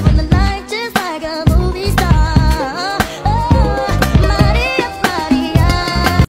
when the